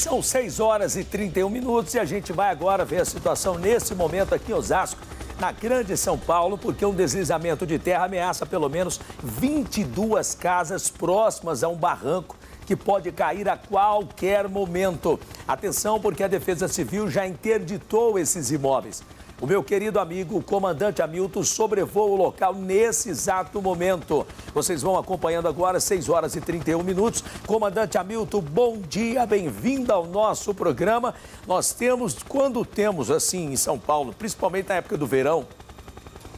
São 6 horas e 31 minutos e a gente vai agora ver a situação nesse momento aqui em Osasco, na Grande São Paulo, porque um deslizamento de terra ameaça pelo menos 22 casas próximas a um barranco que pode cair a qualquer momento. Atenção, porque a Defesa Civil já interditou esses imóveis. O meu querido amigo, o comandante Hamilton, sobrevoa o local nesse exato momento. Vocês vão acompanhando agora, 6 horas e 31 minutos. Comandante Hamilton, bom dia, bem-vindo ao nosso programa. Nós temos, quando temos assim em São Paulo, principalmente na época do verão,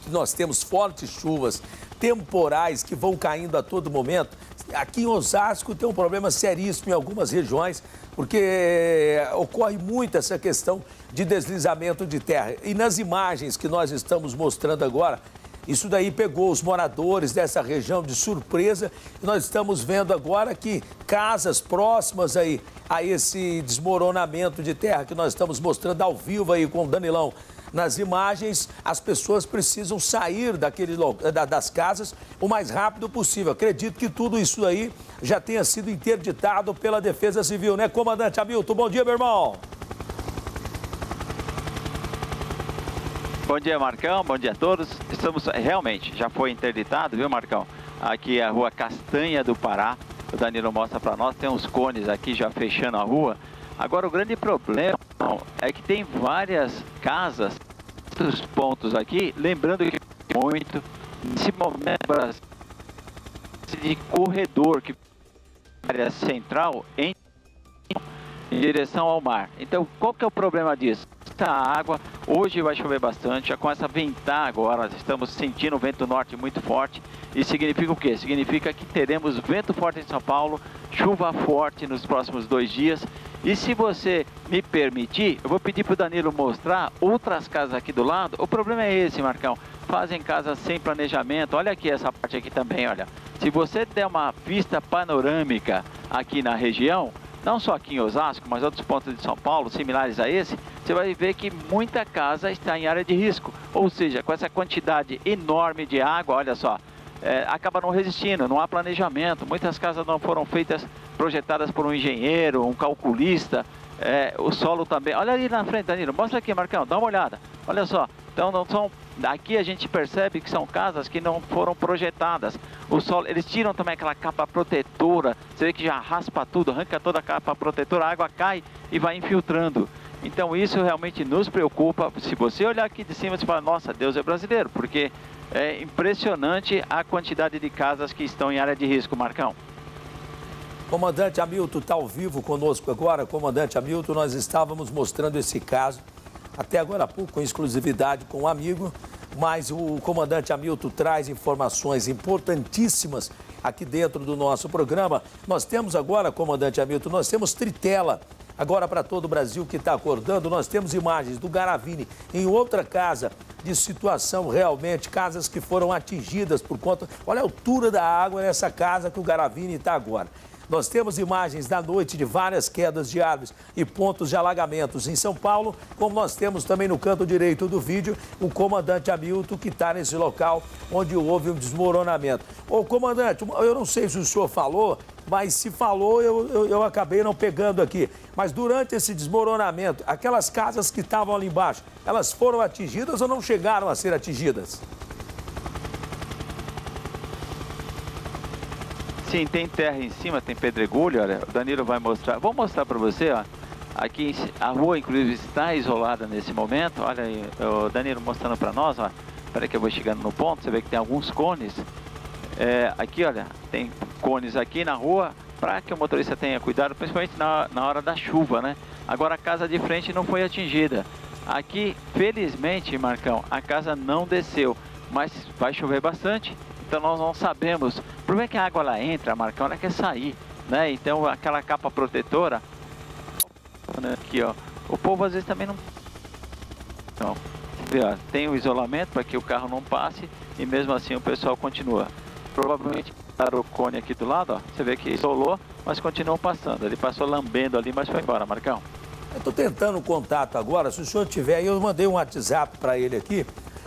nós temos fortes chuvas, temporais que vão caindo a todo momento. Aqui em Osasco tem um problema seríssimo em algumas regiões, porque ocorre muito essa questão de deslizamento de terra. E nas imagens que nós estamos mostrando agora, isso daí pegou os moradores dessa região de surpresa. E nós estamos vendo agora que casas próximas aí a esse desmoronamento de terra que nós estamos mostrando ao vivo aí com o Danilão nas imagens, as pessoas precisam sair daquele, das casas o mais rápido possível. Acredito que tudo isso aí já tenha sido interditado pela Defesa Civil, né, comandante Hamilton? Bom dia, meu irmão. Bom dia, Marcão. Bom dia a todos. Estamos realmente, já foi interditado, viu, Marcão? Aqui é a rua Castanha do Pará. O Danilo mostra para nós, tem uns cones aqui já fechando a rua. Agora, o grande problema é que tem várias casas, muitos pontos aqui, lembrando que muito, nesse momento, de corredor, que área central, em, em direção ao mar. Então, qual que é o problema disso? Esta água, hoje vai chover bastante, já começa a ventar agora, estamos sentindo o vento norte muito forte. E significa o quê? Significa que teremos vento forte em São Paulo, chuva forte nos próximos dois dias. E se você me permitir, eu vou pedir para o Danilo mostrar outras casas aqui do lado. O problema é esse, Marcão. Fazem casas sem planejamento. Olha aqui essa parte aqui também, olha. Se você der uma vista panorâmica aqui na região, não só aqui em Osasco, mas outros pontos de São Paulo, similares a esse, você vai ver que muita casa está em área de risco. Ou seja, com essa quantidade enorme de água, olha só, é, acaba não resistindo, não há planejamento. Muitas casas não foram feitas, projetadas por um engenheiro, um calculista. É, o solo também. Olha ali na frente, Danilo. Mostra aqui, Marcão, dá uma olhada. Olha só. Então não são. Aqui a gente percebe que são casas que não foram projetadas. O solo, eles tiram também aquela capa protetora. Você vê que já raspa tudo, arranca toda a capa protetora, a água cai e vai infiltrando. Então isso realmente nos preocupa. Se você olhar aqui de cima, você fala, nossa, Deus é brasileiro, porque é impressionante a quantidade de casas que estão em área de risco, Marcão. Comandante Hamilton está ao vivo conosco agora. Comandante Hamilton, nós estávamos mostrando esse caso até agora há pouco com exclusividade com um amigo, mas o comandante Hamilton traz informações importantíssimas aqui dentro do nosso programa. Nós temos agora, comandante Hamilton, nós temos Tritela Agora, para todo o Brasil que está acordando, nós temos imagens do Garavini em outra casa de situação realmente, casas que foram atingidas por conta. Olha a altura da água nessa casa que o Garavini está agora. Nós temos imagens da noite de várias quedas de árvores e pontos de alagamentos em São Paulo, como nós temos também no canto direito do vídeo o comandante Hamilton, que está nesse local onde houve um desmoronamento. Ô, comandante, eu não sei se o senhor falou, mas se falou, eu, eu, eu, acabei não pegando aqui. Mas durante esse desmoronamento, aquelas casas que estavam ali embaixo, elas foram atingidas ou não chegaram a ser atingidas? Sim, tem terra em cima, tem pedregulho, olha, o Danilo vai mostrar. Vou mostrar para você, ó. Aqui a rua, inclusive, está isolada nesse momento. Olha aí, o Danilo mostrando para nós, ó. Espera que eu vou chegando no ponto, você vê que tem alguns cones. É, aqui, olha, tem cones aqui na rua para que o motorista tenha cuidado, principalmente na, na hora da chuva, né? Agora a casa de frente não foi atingida. Aqui, felizmente, Marcão, a casa não desceu, mas vai chover bastante então nós não sabemos. O problema é que a água ela entra, Marcão, ela quer sair, né? Então aquela capa protetora, aqui ó, o povo às vezes também não... Então, tem o isolamento para que o carro não passe e mesmo assim o pessoal continua. Provavelmente para o cone aqui do lado, ó, você vê que isolou, mas continuou passando. Ele passou lambendo ali, mas foi embora, Marcão. Eu estou tentando contato agora, se o senhor tiver, eu mandei um WhatsApp para ele aqui,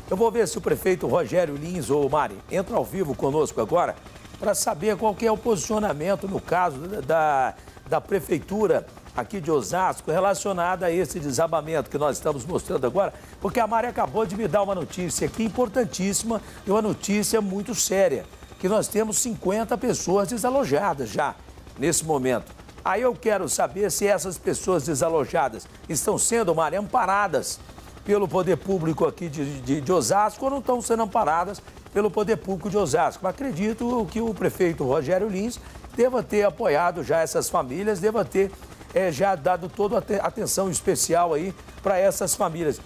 eu vou ver se o prefeito Rogério Lins ou Mari entra ao vivo conosco agora para saber qual é o posicionamento no caso da, da prefeitura aqui de Osasco relacionada a esse desabamento que nós estamos mostrando agora, porque a Mari acabou de me dar uma notícia aqui importantíssima e uma notícia muito séria, que nós temos 50 pessoas desalojadas já nesse momento. Aí eu quero saber se essas pessoas desalojadas estão sendo, Mari, amparadas pelo poder público aqui de, de, de Osasco ou não estão sendo amparadas pelo poder público de Osasco. Acredito que o prefeito Rogério Lins deva ter apoiado já essas famílias, deva ter é, já dado toda a atenção especial aí para essas famílias.